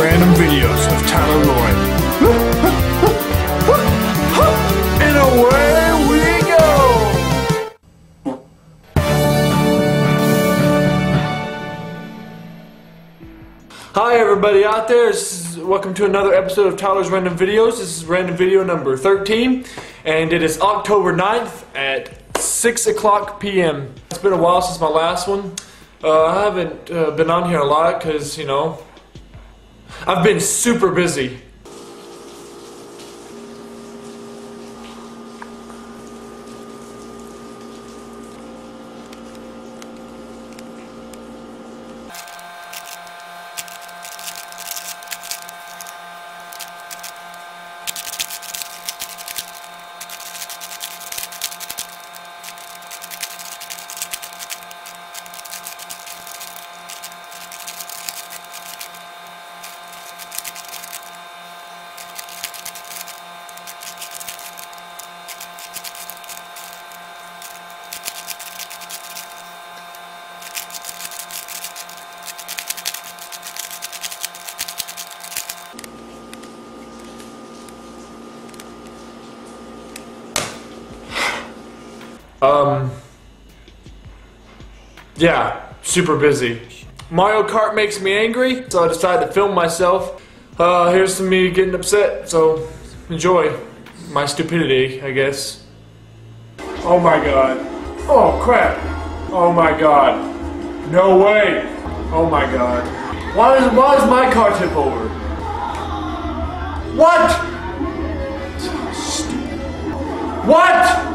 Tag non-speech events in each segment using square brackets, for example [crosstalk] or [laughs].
random videos of Tyler Roye. [laughs] And away we go! Hi everybody out there, is, welcome to another episode of Tyler's Random Videos. This is random video number 13 and it is October 9th at 6 o'clock p.m. It's been a while since my last one. Uh, I haven't uh, been on here a lot because, you know, I've been super busy. Um, yeah, super busy. Mario Kart makes me angry, so I decided to film myself. Uh, here's me getting upset, so enjoy my stupidity, I guess. Oh my god. Oh crap. Oh my god. No way. Oh my god. Why does, why does my car tip over? What? What?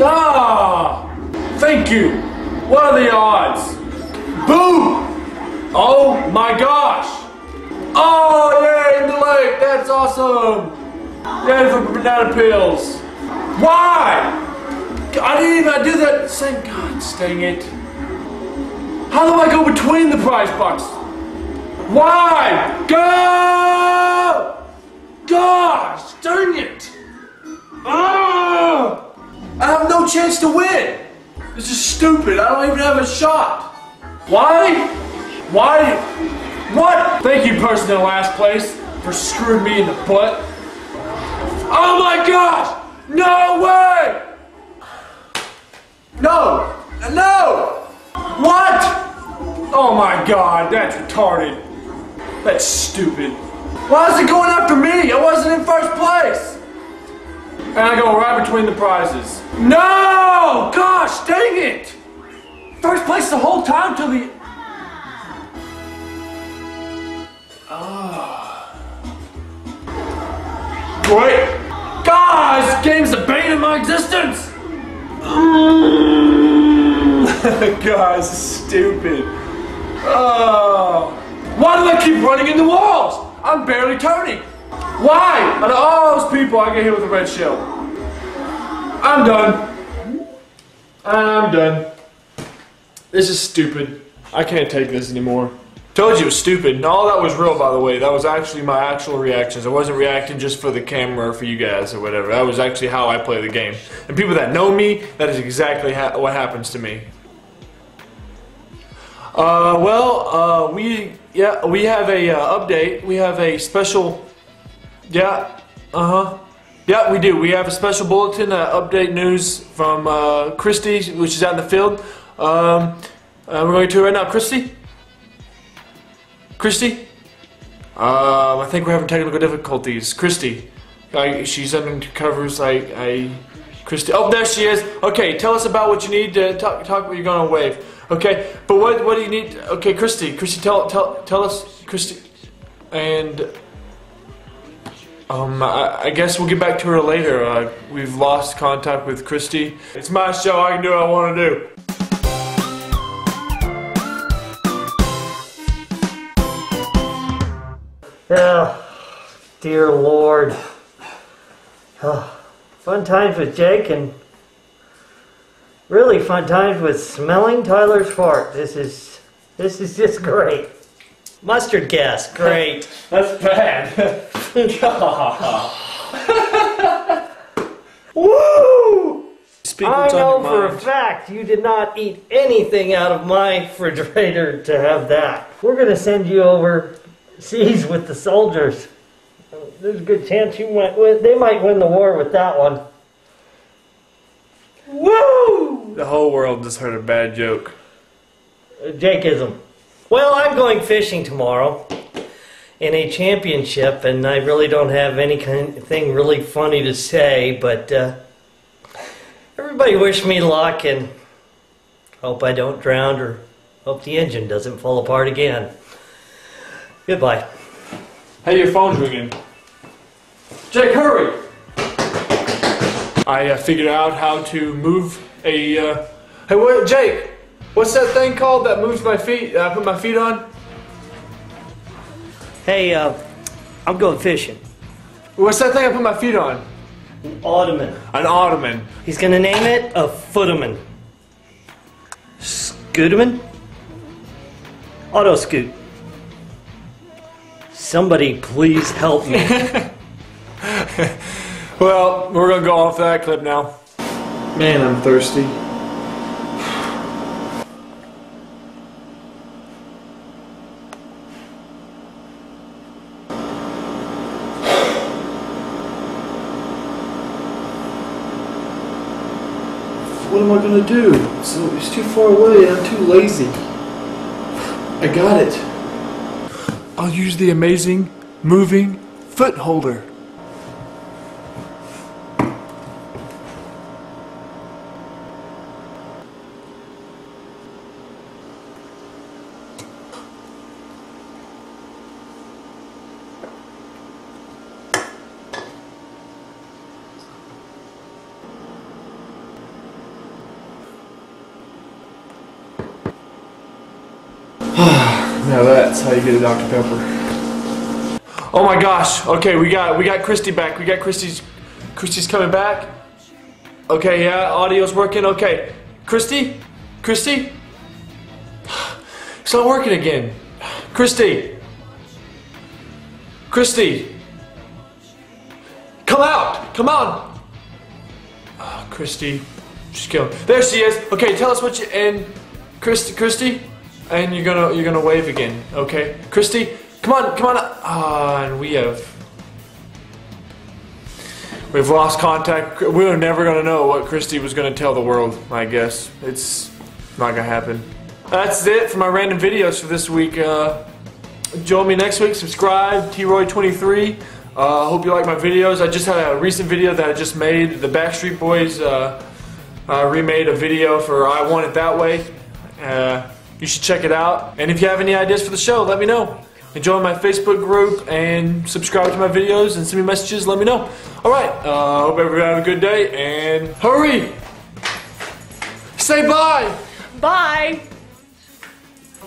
God! Thank you! What are the odds? Boom! Oh my gosh! Oh, yeah, in the lake! That's awesome! Yay for banana peels! Why? I didn't even do that same. God dang it. How do I go between the prize box? Why? Go! Gosh, dang it! Ah! I have no chance to win. This is stupid. I don't even have a shot. Why? Why? What? Thank you, person in last place, for screwing me in the butt. Oh my gosh! No way! No! No! What? Oh my god, that's retarded. That's stupid. Why is it going after me? I wasn't in first place. And I go right between the prizes. No! Gosh, dang it! First place the whole time till the. Ah. Great! Guys, this game's the bane of my existence! [laughs] Guys, stupid. Oh. Why do I keep running into walls? I'm barely turning. Why? Out of all those people, I get hit with a red shell. I'm done. I'm done. This is stupid. I can't take this anymore. Told you it was stupid. And all that was real, by the way. That was actually my actual reactions. I wasn't reacting just for the camera or for you guys or whatever. That was actually how I play the game. And people that know me, that is exactly ha what happens to me. Uh, well, uh, we yeah we have a uh, update. We have a special. Yeah, uh huh. Yeah, we do. We have a special bulletin, uh, update news from uh, Kristi, which is out in the field. Um, uh, we're going to right now. Kristi? Kristi? Um, I think we're having technical difficulties. Kristi. I, she's under covers. I, I, Kristi. Oh, there she is. Okay, tell us about what you need to talk. Talk what you're going to wave. Okay, but what what do you need? Okay, Kristi. Kristi, tell tell tell us, Kristi. And um, I, I guess we'll get back to her later. Uh, we've lost contact with Kristi. It's my show. I can do what I want to do. Oh, dear Lord. Oh, fun times with Jake and really fun times with smelling Tyler's fart. This is this is just great. Mustard gas, great. [laughs] That's bad. [laughs] [laughs] Woo! Speak I know for a fact you did not eat anything out of my refrigerator to have that. we're gonna send you overseas with the soldiers. There's a good chance you might win. They might win the war with that one. Woo! The whole world just heard a bad joke. Jakeism. Well, I'm going fishing tomorrow in a championship, and I really don't have any kind of thing really funny to say, but uh, everybody wish me luck and hope I don't drown or hope the engine doesn't fall apart again. Goodbye. Hey, your phone's ringing. Jake, hurry! I uh, figured out how to move a. Uh... Hey, what, Jake? What's that thing called that moves my feet? That I put my feet on. Hey, uh, I'm going fishing. What's that thing I put my feet on? An ottoman. An ottoman. He's gonna name it a footaman. Scootaman? Auto scoot. Somebody please help me. [laughs] Well, we're gonna go off that clip now. Man, I'm thirsty. What am I gonna do? So it's too far away. and I'm too lazy. I got it. I'll use the amazing moving foot holder. Now that's how you get a Dr. Pepper. Oh my gosh. Okay, we got we got Kristi back. We got Kristi's Kristi's coming back. Okay, yeah, audio's working. Okay. Kristi? Kristi? It's not working again. Kristi. Kristi. Come out. Come on. Oh, Kristi. She's killing. There she is. Okay, tell us what you and Kristi Kristi and you're gonna you're gonna wave again, okay? Kristi, come on, come on. Ah, and we have we've lost contact. We were never gonna know what Kristi was gonna tell the world. I guess it's not gonna happen. That's it for my random videos for this week. Uh, join me next week. Subscribe, T-Roy23. Uh, hope you like my videos. I just had a recent video that I just made. The Backstreet Boys uh, uh, remade a video for I Want It That Way. You should check it out. And if you have any ideas for the show, let me know. And join my Facebook group and subscribe to my videos and send me messages. Let me know. All right. Uh, hope everyone have a good day and hurry. Say bye. Bye.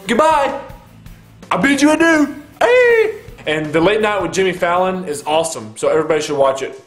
Goodbye. I bid you adieu. Hey. And the late night with Jimmy Fallon is awesome. So everybody should watch it.